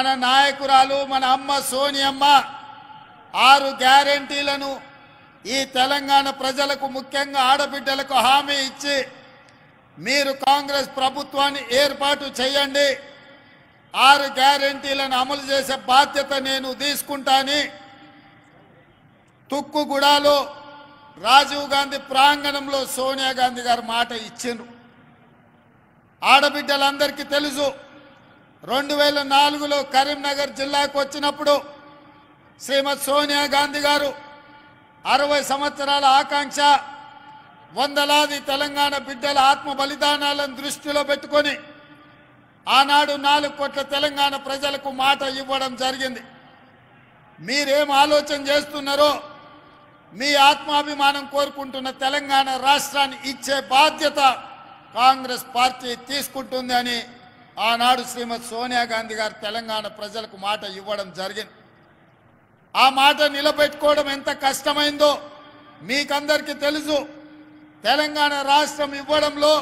మన నాయకురాలు మన అమ్మ సోనియమ్మ ఆరు గ్యారెంటీలను ఈ తెలంగాణ ప్రజలకు ముఖ్యంగా ఆడబిడ్డలకు హామీ ఇచ్చి మీరు కాంగ్రెస్ ప్రభుత్వాన్ని ఏర్పాటు చేయండి. ఆరు గ్యారెంటీలను అమలు చేసే బాధ్యత నేను తీసుకుంటాని. తుక్కుగూడలో రాజీవ్ గాంధీ ప్రాంగణంలో సోనియా గాంధీ గారు మాట ఇచ్చిండ్రు. ఆడబిడ్డలందరికీ తెలుసు రెండు వేల నాలుగులో కరీంనగర్ జిల్లాకు వచ్చినప్పుడు శ్రీమతి సోనియా గాంధీ గారు అరవై సంవత్సరాల ఆకాంక్ష వందలాది తెలంగాణ బిడ్డల ఆత్మ బలిదానాలను దృష్టిలో పెట్టుకొని ఆనాడు నాలుగు కోట్ల తెలంగాణ ప్రజలకు మాట ఇవ్వడం జరిగింది. మీరేం ఆలోచన చేస్తున్నారో మీ ఆత్మాభిమానం కోరుకుంటున్న తెలంగాణ రాష్ట్రాన్ని ఇచ్చే బాధ్యత కాంగ్రెస్ పార్టీ తీసుకుంటుంది అని ఆనాడు శ్రీమతి సోనియా గాంధీ గారు తెలంగాణ ప్రజలకు మాట ఇవ్వడం జరిగింది. ఆ మాట నిలబెట్టుకోవడం ఎంత కష్టమైందో మీకందరికీ తెలుసు. తెలంగాణ రాష్ట్రం ఇవ్వడంలో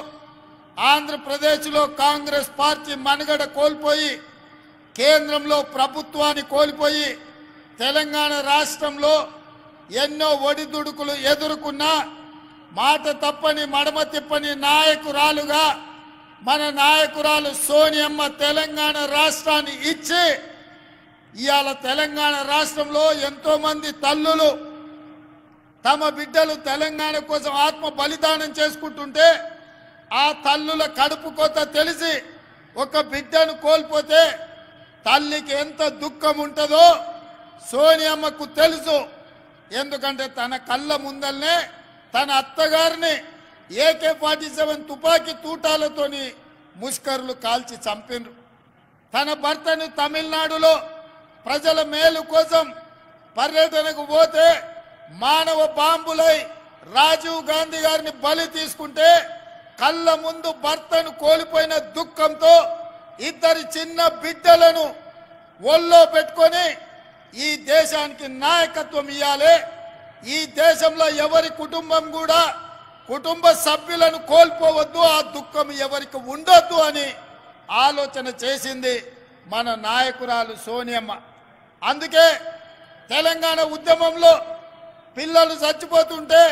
ఆంధ్రప్రదేశ్లో కాంగ్రెస్ పార్టీ మనుగడ కోల్పోయి కేంద్రంలో ప్రభుత్వాన్ని కోల్పోయి తెలంగాణ రాష్ట్రంలో ఎన్నో ఒడిదుడుకులు ఎదుర్కొన్నా మాట తప్పని మడమ తిప్పని నాయకురాలుగా మన నాయకురాలు సోనియమ్మ తెలంగాణ రాష్ట్రాన్ని ఇచ్చి ఇవాళ తెలంగాణ రాష్ట్రంలో ఎంతోమంది తల్లులు తమ బిడ్డలు తెలంగాణ కోసం ఆత్మ బలిదానం చేసుకుంటుంటే ఆ తల్లుల కడుపు కొత్త తెలిసి ఒక బిడ్డను కోల్పోతే తల్లికి ఎంత దుఃఖం ఉంటుందో సోనియమ్మకు తెలుసు. ఎందుకంటే తన కళ్ళ ముందల్నే తన అత్తగారిని ఏకే ఫార్టీ సెవెన్ తుపాకీ తూటాలతోని ముష్కరులు కాల్చి చంపిండ్రు. తన భర్తను తమిళనాడులో ప్రజల మేలు కోసం పర్యటనకు పోతే మానవ బాంబులై రాజీవ్ గాంధీ గారిని బలి తీసుకుంటే కళ్ళ ముందు భర్తను కోల్పోయిన దుఃఖంతో ఇద్దరి చిన్న బిడ్డలను ఒళ్ళో పెట్టుకొని ఈ దేశానికి నాయకత్వం ఇవ్వాలి ఈ దేశంలో ఎవరి కుటుంబం కూడా కుటుంబ సభ్యులను కోల్పోవద్దు ఆ దుఃఖం ఎవరికి ఉండొద్దు అని ఆలోచన చేసింది మన నాయకురాలు సోనియమ్మ. అందుకే తెలంగాణ ఉద్యమంలో పిల్లలు చచ్చిపోతుంటే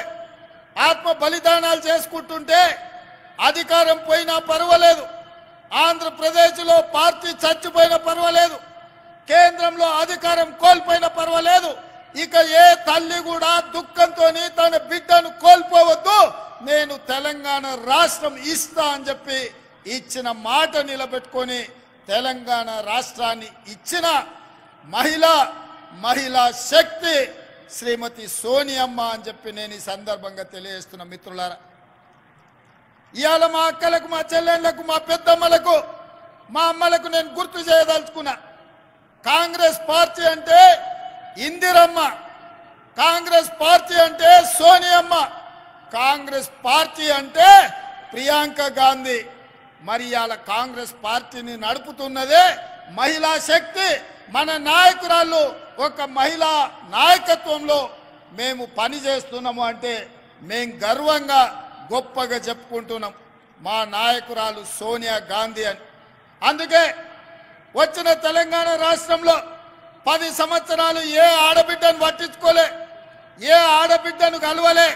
ఆత్మ బలిదానాలు చేసుకుంటుంటే అధికారం పోయినా పర్వాలేదు. ఆంధ్రప్రదేశ్లో పార్టీ చచ్చిపోయినా పర్వాలేదు. కేంద్రంలో అధికారం కోల్పోయినా పర్వాలేదు. ఇక ఏ తల్లి కూడా దుఃఖంతో తన బిడ్డను కోల్పోవద్దు. నేను తెలంగాణ రాష్ట్రం ఇస్తా అని చెప్పి ఇచ్చిన మాట నిలబెట్టుకొని తెలంగాణ రాష్ట్రాన్ని ఇచ్చిన మహిళ మహిళా శక్తి శ్రీమతి సోనియమ్మ అని చెప్పి నేను ఈ సందర్భంగా తెలియజేస్తున్న మిత్రులారా. ఇవాళ మా అక్కలకు మా చెల్లెళ్ళకు మా పెద్దమ్మలకు మా అమ్మలకు నేను గుర్తు చేయదలుచుకున్నా. కాంగ్రెస్ పార్టీ అంటే ఇందిరమ్మ కాంగ్రెస్ పార్టీ అంటే సోనియమ్మ. కాంగ్రెస్ పార్టీ అంటే ప్రియాంక గాంధీ. మరి ఇవాళ కాంగ్రెస్ పార్టీని నడుపుతున్నదే మహిళా శక్తి. మన నాయకురాళ్ళు ఒక మహిళా నాయకత్వంలో మేము పని చేస్తున్నాము అంటే మేము గర్వంగా గొప్పగా చెప్పుకుంటున్నాం. మా నాయకురాలు సోనియా గాంధీ అని. అందుకే వచ్చిన తెలంగాణ రాష్ట్రంలో పది సంవత్సరాలు ఏ ఆడబిడ్డను పట్టించుకోలే ఏ ఆడబిడ్డను కలవలే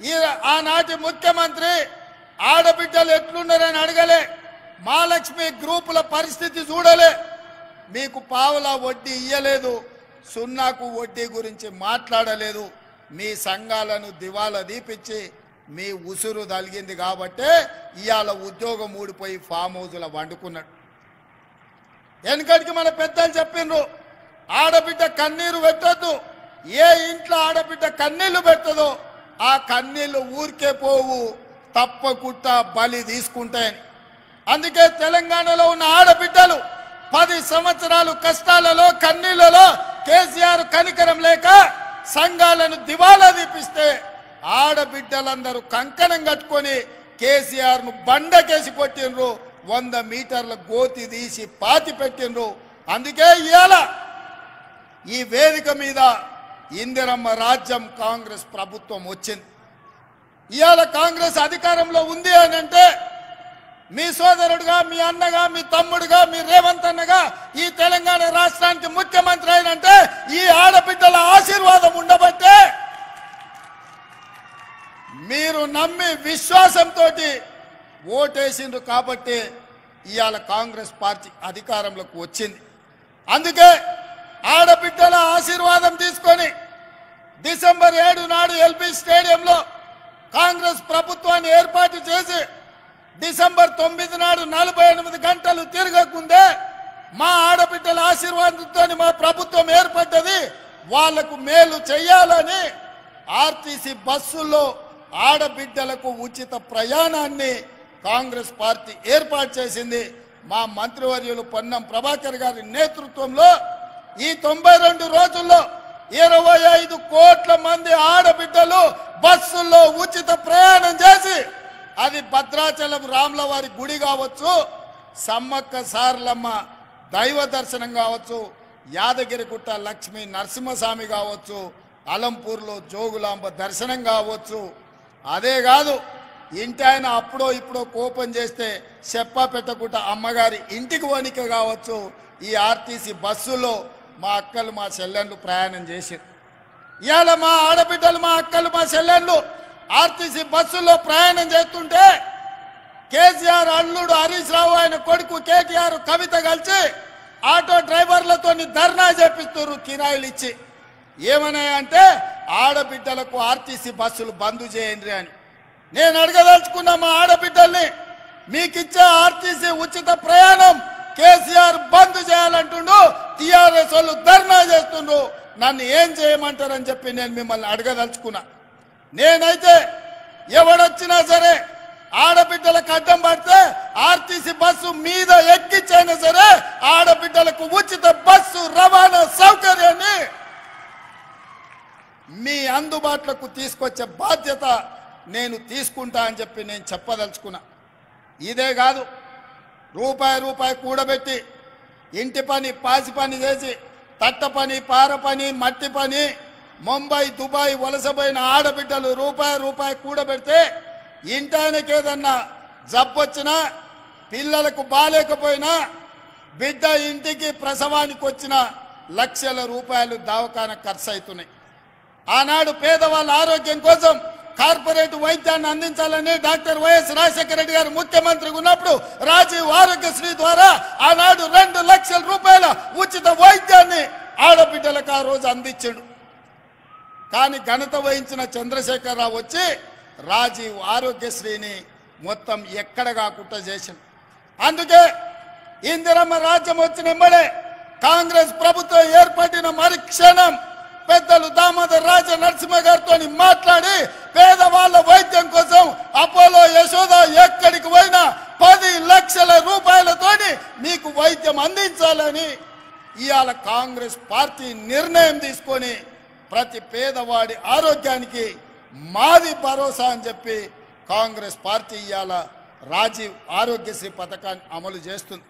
ఈ ఆనాటి ముఖ్యమంత్రి ఆడబిడ్డలు ఎట్లున్నారని అడగలే. మహాలక్ష్మి గ్రూపుల పరిస్థితి చూడలే. మీకు పావుల వడ్డీ ఇయ్యలేదు. సున్నాకు వడ్డీ గురించి మాట్లాడలేదు. మీ సంఘాలను దివాలా దీపించి మీ ఉసురు తలిగింది కాబట్టే ఇవాళ ఉద్యోగం ఊడిపోయి ఫామ్ హౌస్లో వండుకున్నాడు. వెనకటికి మన పెద్దలు చెప్పిండ్రు ఆడబిడ్డ కన్నీరు పెట్టద్దు. ఏ ఇంట్లో ఆడబిడ్డ కన్నీళ్ళు పెట్టదో ఆ కన్నీళ్ళు ఊరికే పోవు తప్పకుండా బలి తీసుకుంటాయని అందుకే తెలంగాణలో ఉన్న ఆడబిడ్డలు పది సంవత్సరాలు కష్టాలలో కన్నీళ్ళలో కేసీఆర్ కనికరం లేక సంఘాలను దివాలా దీపిస్తే ఆడబిడ్డలందరూ కంకణం కట్టుకొని కేసీఆర్ను బండకేసి కొట్టినరు వంద మీటర్ల గోతి తీసి పాతి పెట్టిండ్రు. అందుకే ఇవాళ ఈ వేదిక మీద ఇందిరమ్మ రాజ్యం కాంగ్రెస్ ప్రభుత్వం వచ్చింది. ఇవాళ కాంగ్రెస్ అధికారంలో ఉంది అని అంటే మీ సోదరుడుగా మీ అన్నగా మీ తమ్ముడుగా మీ రేవంత్ అన్నగా ఈ తెలంగాణ రాష్ట్రానికి ముఖ్యమంత్రి అయినంటే ఈ ఆడబిడ్డల ఆశీర్వాదం ఉండబట్టే మీరు నమ్మి విశ్వాసంతో ఓటేసిండ్రు కాబట్టి ఇవాళ కాంగ్రెస్ పార్టీ అధికారంలోకి వచ్చింది. అందుకే ఆడబిడ్డల ఆశీర్వాదం తీసుకొని డిసెంబర్ ఏడు నాడు ఎల్బీ స్టేడియంలో కాంగ్రెస్ ప్రభుత్వాన్ని ఏర్పాటు చేసి డిసెంబర్ తొమ్మిది నాడు నలభై ఎనిమిది గంటలు తిరగకుందే మా ఆడబిడ్డల ఆశీర్వాదంతో మా ప్రభుత్వం ఏర్పడ్డది. వాళ్ళకు మేలు చెయ్యాలని ఆర్టీసీ బస్సుల్లో ఆడబిడ్డలకు ఉచిత ప్రయాణాన్ని కాంగ్రెస్ పార్టీ ఏర్పాటు చేసింది. మా మంత్రివర్యులు పొన్నం ప్రభాకర్ గారి నేతృత్వంలో ఈ తొంభై రెండు రోజుల్లో ఇరవై ఐదు కోట్ల మంది ఆడబిడ్డలు బస్సుల్లో ఉచిత ప్రయాణం చేసి అది భద్రాచలం రాముల వారి గుడి కావచ్చు సమ్మక్క సార్లమ్మ దైవ దర్శనం కావచ్చు యాదగిరిగుట్ట లక్ష్మీ నరసింహస్వామి కావచ్చు అలంపూర్లో జోగులాంబ దర్శనం కావచ్చు. అదే కాదు ఇంటి ఆయన అప్పుడో ఇప్పుడో కోపం చేస్తే చెప్పా పెట్టకుండా అమ్మగారి ఇంటికి వణిక కావచ్చు ఈ ఆర్టీసీ బస్సులో మా అక్కలు మా చెల్లెళ్ళు ప్రయాణం చేశారు. ఇవాళ మా ఆడబిడ్డలు మా అక్కలు మా చెల్లెళ్ళు ఆర్టీసీ బస్సుల్లో ప్రయాణం చేస్తుంటే కేసీఆర్ అల్లుడు హరీష్ రావు ఆయన కొడుకు కేటీఆర్ కవిత కలిసి ఆటో డ్రైవర్లతో ధర్నా చేపిస్తున్నారు కిరాయిలు ఇచ్చి. ఏమన్నాయంటే ఆడబిడ్డలకు ఆర్టీసీ బస్సులు బంద్ చేయండి అని. నేను అడగదలుచుకున్న మా ఆడబిడ్డల్ని మీకిచ్చే ఆర్టీసీ ఉచిత ప్రయాణం కేసీఆర్ బంద్ చేయాలంటుండు టిఆర్ఎస్ వాళ్ళు ధర్నా చేస్తుండ్రు. నన్ను ఏం చేయమంటారని చెప్పి నేను మిమ్మల్ని అడగదలుచుకున్నా. నేనైతే ఎవడొచ్చినా సరే ఆడబిడ్డలకు అడ్డం పడితే ఆర్టీసీ బస్సు మీద ఎక్కించైనా సరే ఆడబిడ్డలకు ఉచిత బస్సు రవాణా సౌకర్యాన్ని మీ అందుబాటులోకి తీసుకొచ్చే బాధ్యత నేను తీసుకుంటా అని చెప్పి నేను చెప్పదలుచుకున్నా. ఇదే కాదు రూపాయి రూపాయి కూడబెట్టి ఇంటి పని పాసి పని చేసి తట్ట పని పార పని మట్టి పని ముంబై దుబాయ్ వలసపోయిన ఆడబిడ్డలు రూపాయి రూపాయి కూడబెడితే ఇంటానికి ఏదన్నా జబ్బొచ్చినా పిల్లలకు బాలేకపోయినా బిడ్డ ఇంటికి ప్రసవానికి వచ్చిన లక్షల రూపాయలు దవాఖాన ఖర్చు అవుతున్నాయి ఆనాడు పేదవాళ్ళ ఆరోగ్యం కోసం కార్పొరేట్ వైద్యాన్ని అందించాలని డాక్టర్ వైఎస్ రాజశేఖర రెడ్డి గారు ముఖ్యమంత్రిగా ఉన్నప్పుడు రాజీవ్ ఆరోగ్యశ్రీ ద్వారా ఆనాడు రెండు లక్షల రూపాయల ఉచిత వైద్యాన్ని ఆడబిడ్డలకు ఆ రోజు అందించాడు. కానీ ఘనత వహించిన చంద్రశేఖరరావు వచ్చి రాజీవ్ ఆరోగ్యశ్రీని మొత్తం ఎక్కడ కాకుండా చేసింది అందుకే ఇందిరమ్మ రాజ్యం వచ్చిన కాంగ్రెస్ ప్రభుత్వం ఏర్పడిన మరి క్షణం పెద్దలు దామోదర్ రాజ నరసింహ గారితో మాట్లాడి పేదవాళ్ళ వైద్యం కోసం అపోలో యశోద ఎక్కడికి పోయినా పది లక్షల రూపాయలతోని మీకు వైద్యం అందించాలని ఇవాళ కాంగ్రెస్ పార్టీ నిర్ణయం తీసుకొని ప్రతి పేదవాడి ఆరోగ్యానికి మాది భరోసా అని చెప్పి కాంగ్రెస్ పార్టీ ఇవాళ రాజీవ్ ఆరోగ్యశ్రీ పథకాన్ని అమలు చేస్తుంది.